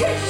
Çek